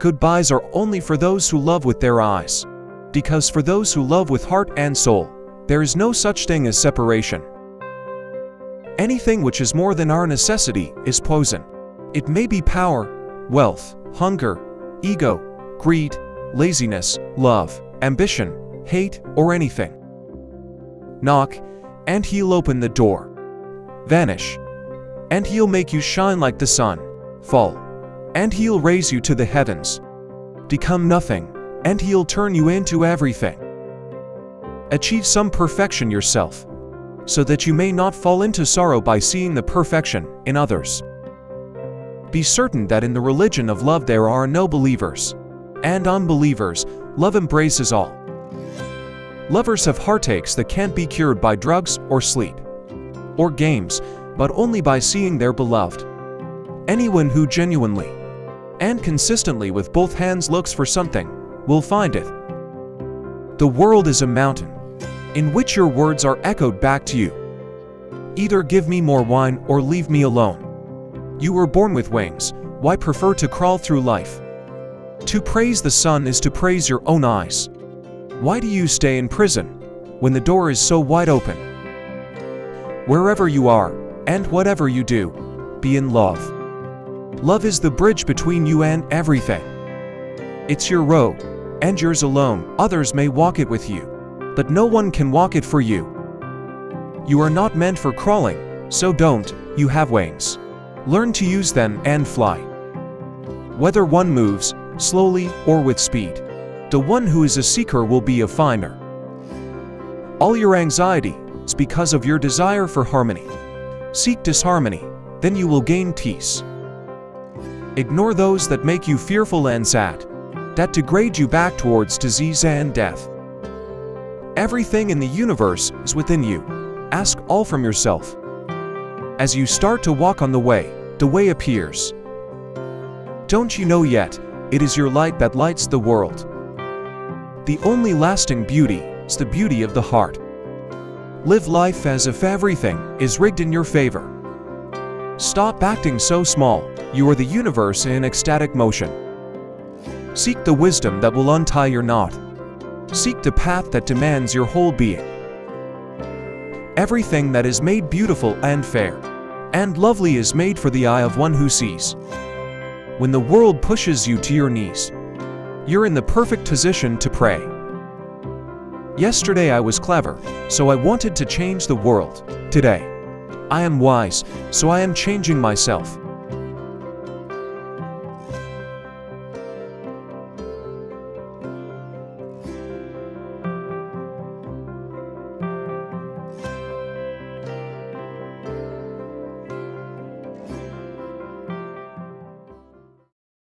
Goodbyes are only for those who love with their eyes. Because for those who love with heart and soul, there is no such thing as separation. Anything which is more than our necessity is poison. It may be power, wealth, hunger, ego, greed, laziness, love, ambition, hate, or anything. Knock, and he'll open the door. Vanish, and he'll make you shine like the sun. Fall, and he'll raise you to the heavens. Become nothing, and he'll turn you into everything. Achieve some perfection yourself, so that you may not fall into sorrow by seeing the perfection in others. Be certain that in the religion of love there are no believers and unbelievers, love embraces all. Lovers have heartaches that can't be cured by drugs or sleep or games, but only by seeing their beloved. Anyone who genuinely and consistently with both hands looks for something will find it. The world is a mountain in which your words are echoed back to you. Either give me more wine or leave me alone. You were born with wings, why prefer to crawl through life? To praise the sun is to praise your own eyes. Why do you stay in prison when the door is so wide open? Wherever you are, and whatever you do, be in love. Love is the bridge between you and everything. It's your road, and yours alone, others may walk it with you, but no one can walk it for you. You are not meant for crawling, so don't, you have wings. Learn to use them and fly. Whether one moves, slowly or with speed, the one who is a seeker will be a finder. All your anxiety is because of your desire for harmony. Seek disharmony, then you will gain peace. Ignore those that make you fearful and sad, that degrade you back towards disease and death. Everything in the universe is within you. Ask all from yourself. As you start to walk on the way, the way appears. Don't you know yet, it is your light that lights the world. The only lasting beauty is the beauty of the heart. Live life as if everything is rigged in your favor. Stop acting so small, you are the universe in ecstatic motion. Seek the wisdom that will untie your knot. Seek the path that demands your whole being. Everything that is made beautiful and fair and lovely is made for the eye of one who sees. When the world pushes you to your knees, you're in the perfect position to pray. Yesterday I was clever, so I wanted to change the world. Today, I am wise, so I am changing myself.